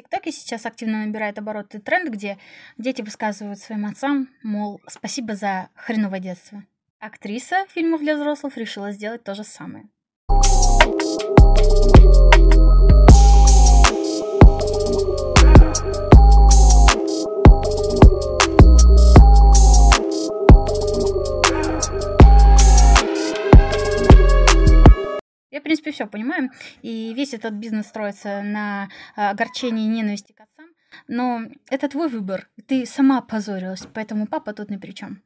ТикТоке сейчас активно набирает обороты тренд, где дети высказывают своим отцам, мол, спасибо за хреновое детство. Актриса фильмов для взрослых решила сделать то же самое. Принципе, все понимаю. И весь этот бизнес строится на а, огорчении и ненависти к отцам. Но это твой выбор. Ты сама опозорилась, поэтому папа тут ни при чем.